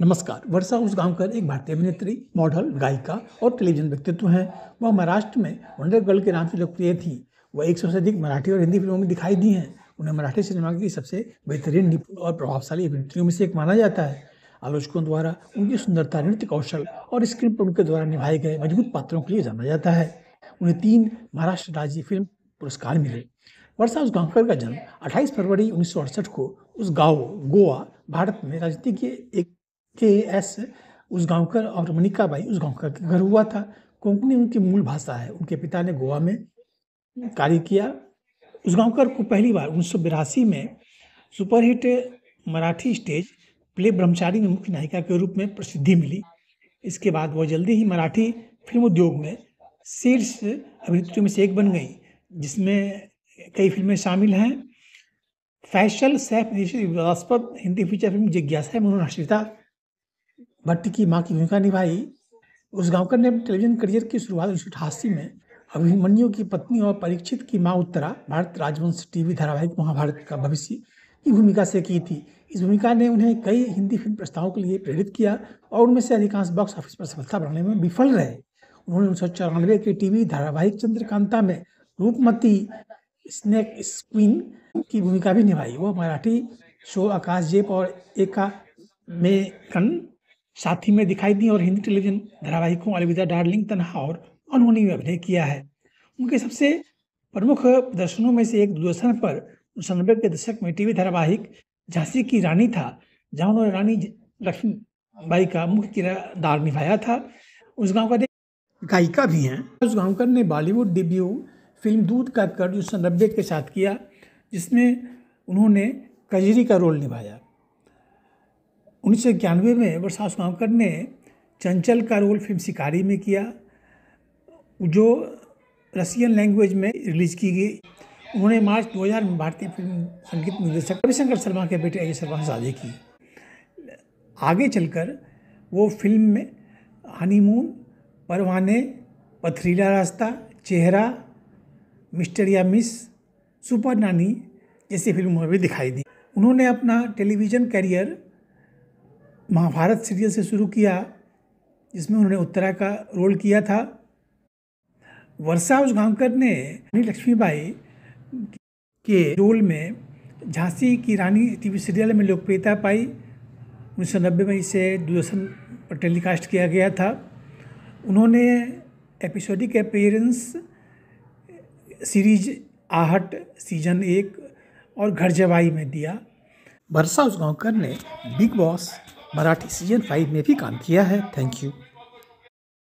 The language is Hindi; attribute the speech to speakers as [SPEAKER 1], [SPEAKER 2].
[SPEAKER 1] नमस्कार। वर्षा उस उसगांवकर एक भारतीय अभिनेत्री, मॉडल, गायिका और टेलीविज़न व्यक्तित्व हैं। वह महाराष्ट्र में वंडर गर्ल के नाम से लोकप्रिय थी। वह एक सौ से अधिक मराठी और हिंदी फ़िल्मों में दिखाई दी हैं। उन्हें मराठी सिनेमा की सबसे बेहतरीन, निपुण और प्रभावशाली अभिनेत्रियों में से एक माना जाता है। आलोचकों द्वारा उनकी सुंदरता, नृत्य कौशल और स्क्रीन पर उनके द्वारा निभाए गए मज़बूत पात्रों के लिए जाना जाता है। उन्हें तीन महाराष्ट्र राज्य फ़िल्म पुरस्कार मिले। वर्षा उसगांवकर का जन्म 28 फरवरी उन्नीस सौ अड़सठ को उस गाँव, गोवा, भारत में राजनीति के एक के एस उस उसगांवकर और मनिका बाई उस उसगांवकर के घर हुआ था। कोंकणी उनकी मूल भाषा है। उनके पिता ने गोवा में कार्य किया। उसगांवकर को पहली बार उन्नीस में सुपरहिट मराठी स्टेज प्ले ब्रह्मचारी में मुख्य नायिका के रूप में प्रसिद्धि मिली। इसके बाद वह जल्दी ही मराठी फ़िल्म उद्योग में शीर्ष अभिनेत्रियों में से एक बन गई, जिसमें कई फ़िल्में शामिल हैं। फैशल सैफ विवादास्पद हिंदी फीचर फ़िल्म जिज्ञासा में उन्होंने हर्षिता भट्ट की माँ की भूमिका निभाई। उस गांवकर ने टेलीविज़न करियर की शुरुआत उन्नीस अठासी में अभिमन्यु की पत्नी और परीक्षित की माँ उत्तरा, भारत राजवंश टीवी धारावाहिक महाभारत का भविष्य की भूमिका से की थी। इस भूमिका ने उन्हें कई हिंदी फ़िल्म प्रस्तावों के लिए प्रेरित किया और उनमें से अधिकांश बॉक्स ऑफ़िस पर सफलता बनाने में विफल रहे। उन्होंने उन्नीस सौ चौरानवे के टीवी धारावाहिक चंद्रकांता में रूपमती स्नेक स्क्वीन की भूमिका भी निभाई। वो मराठी शो आकाश जेप और एका में कन साथी में दिखाई दी और हिंदी टेलीविज़न धारावाहिकों अलविदा डार्लिंग तनहा और अनहोनी में अभिनय किया है। उनके सबसे प्रमुख प्रदर्शनों में से एक दूरदर्शन पर नब्बे के दशक में टीवी धारावाहिक झांसी की रानी था, जहाँ उन्होंने रानी लक्ष्मीबाई का मुख्य किरदार निभाया था। उस गाँव का गायिका भी हैं। उस गांवकर ने बॉलीवुड डेब्यू फ़िल्म दूध का कर्ज नब्बे के साथ किया, जिसमें उन्होंने कजरी का रोल निभाया। उन्नीस सौ इक्यानवे में वर्षा गांवकर ने चंचल का रोल फ़िल्म शिकारी में किया, जो रसियन लैंग्वेज में रिलीज़ की गई। उन्होंने मार्च 2000 में भारतीय फ़िल्म संगीत निर्देशक रविशंकर शर्मा के बेटे अजय शर्मा से शादी की। आगे चलकर वो फ़िल्म में हनीमून, परवाने, पथरीला रास्ता, चेहरा, मिस्टर या मिस, सुपर नानी जैसी फ़िल्मों में भी दिखाई दी। उन्होंने अपना टेलीविज़न करियर महाभारत सीरियल से शुरू किया, जिसमें उन्होंने उत्तरा का रोल किया था। वर्षा उसगांवकर ने रानी लक्ष्मीबाई के रोल में झांसी की रानी टीवी सीरियल में लोकप्रियता पाई। उन्नीस सौ नब्बे में इसे दूरदर्शन पर टेलीकास्ट किया गया था। उन्होंने episodic appearance, series Aahat, season एक और घर जवाई में दिया। वर्षा उसगांवकर ने Bigg Boss Marathi season five में भी काम किया है। Thank you